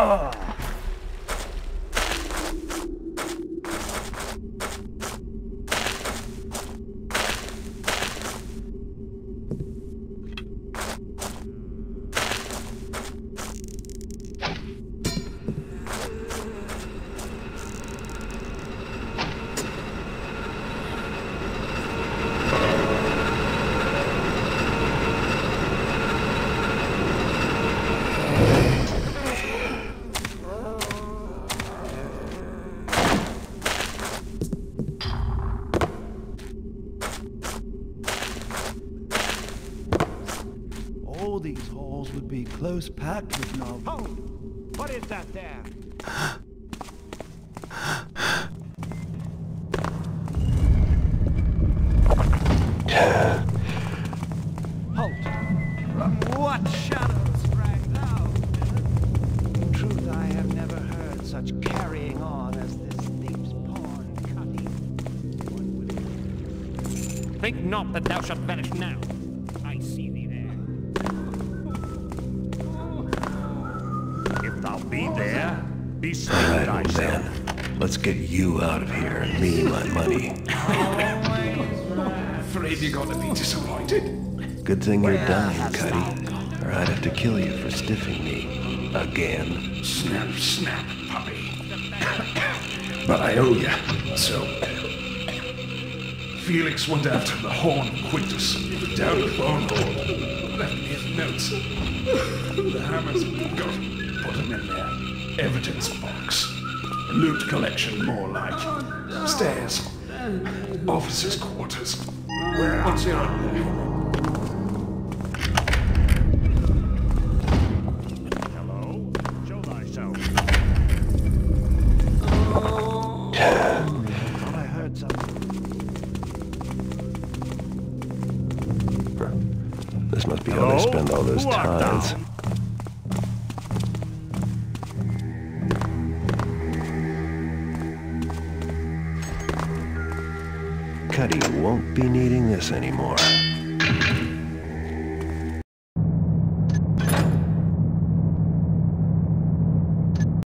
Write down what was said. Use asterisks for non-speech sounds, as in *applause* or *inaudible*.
All these halls would be close packed with novels. Hold! What is that there? Halt! From what shadows sprang thou? In truth, I have never heard such carrying on as this thief's pawn cutting. Think not that thou shalt vanish now. Be there, be All sweet right, old man. Let's get you out of here and me my money. *laughs* Afraid you're gonna be disappointed. Good thing you're dying, Cutty. Or I'd have to kill you for stiffing me. Again. Snap, snap, puppy. but I owe you, so... Felix went after the Horn of Quintus, down the at Bonehoard. Left me his notes. The hammer's got put them in there. Evidence box. Loot collection, more like. Stairs. Officers' quarters. Where What's your... Hello? Show thyself. thought I heard something. This must be how they spend all those Who Cutty won't be needing this anymore.